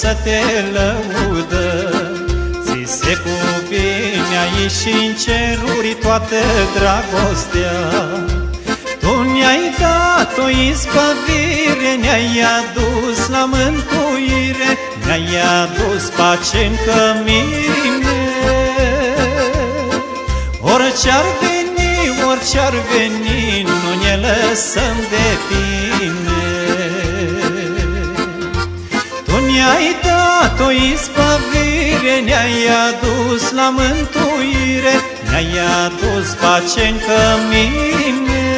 să te lăudă. Ți se cuvine aici și în ceruri toată dragostea. Tu ne-ai dat o izbăvire, ne-ai adus la mântuire Ne-ai adus pace în cămine. Orice-ar veni, orice-ar veni, nu ne lăsăm de tine ne-ai dat o izbăvire, ne-ai adus la mântuire Ne-ai adus pace în cămine.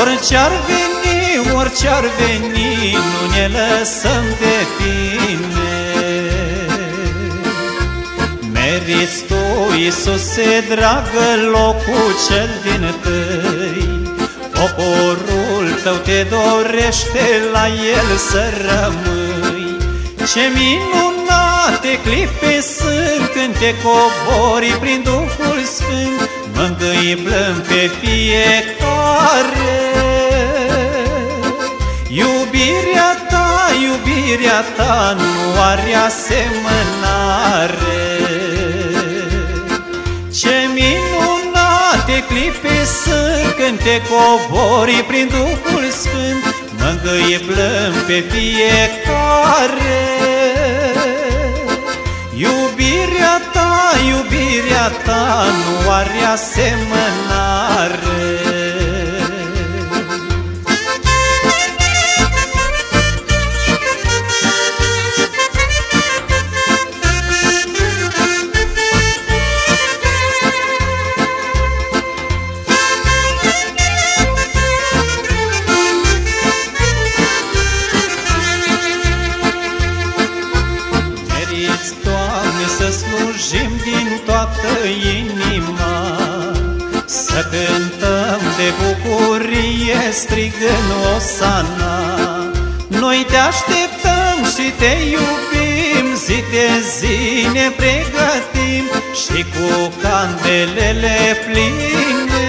Orice-ar veni, orice-ar veni, nu ne lăsăm de tine Meriți tu, Iisuse, dragă, locul cel din tăi Poporul tău te dorește la el să rămâi. Ce minunate clipe sunt când te cobori prin Duhul Sfânt. Mângâi blând pe fiecare. Iubirea ta, iubirea ta nu are asemănare. Ce minunate clipe sunt când te cobori prin Duhul Sfânt Mângâie blând pe fiecare. Iubirea ta, iubirea ta nu are asemănare Doamne, să slujim din toată inima Să cântăm de bucurie strigând Osana. Noi te așteptăm și te iubim Zi de zi ne pregătim Și cu candelele pline.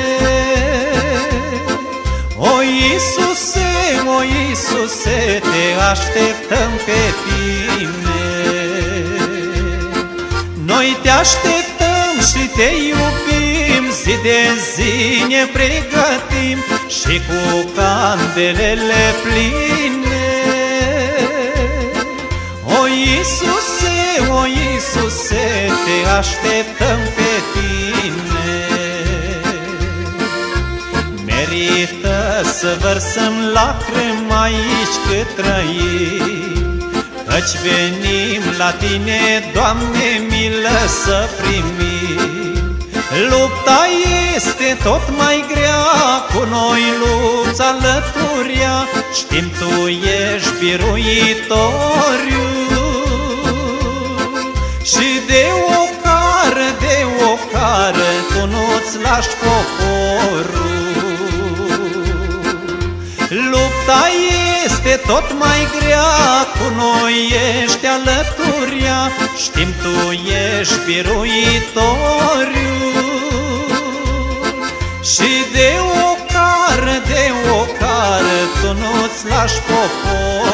O Iisuse, o Iisuse, te așteptăm pe tine Noi te așteptăm și te iubim Zi de zi ne pregătim Și cu candelele pline. O Iisuse, o Iisuse, te așteptăm pe tine. Merită să vărsăm lacrimi aici cât trăim Căci venim la Tine, Doamne, milă să primim. Lupta este tot mai grea, cu noi lupți alăturia Știm Tu ești biruitoriu. Și de o cară, de o cară, Tu nu-ți lași poporul tot mai grea, cu noi ești alăturia, Știm tu ești biruitoriu. Și de o cară, de o cară, tu nu-ți lași poporul.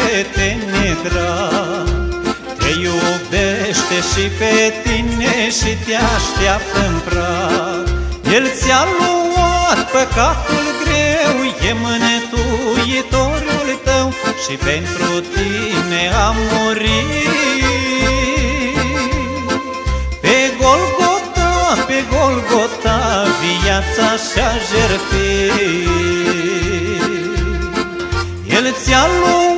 Prietene drag Te iubește și pe tine și te așteaptă în prag. El ți-a luat păcatul greu, e mânătuitorul tău Și pentru tine a murit. Pe Golgota, pe Golgota, viața și-a jertfit. El ți-a luat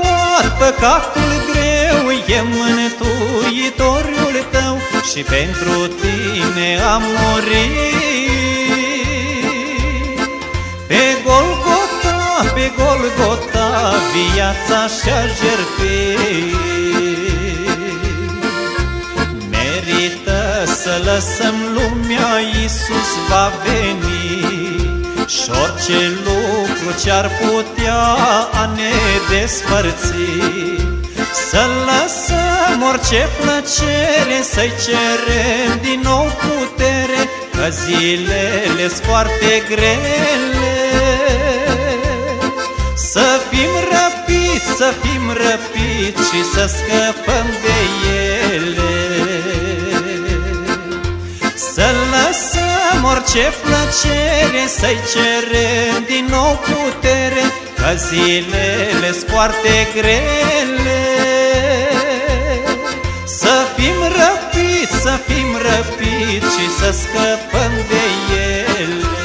păcatul greu, e mântuitorul tău Și pentru tine a murit. Pe Golgota, pe Golgota, viața și-a jertfit. Să lăsăm lumea, Iisus va veni Și orice lucru ce-ar putea a ne despărți Să lăsăm orice plăcere Să-i cerem din nou putere Că zilele sunt foarte grele. Să fim răpiți, să fim răpiți Și să scăpăm lăsăm orice plăcere Să-i cerem din nou putere Că zilele sunt foarte grele. Să fim răpiți, să fim răpiți Și să scăpăm de ele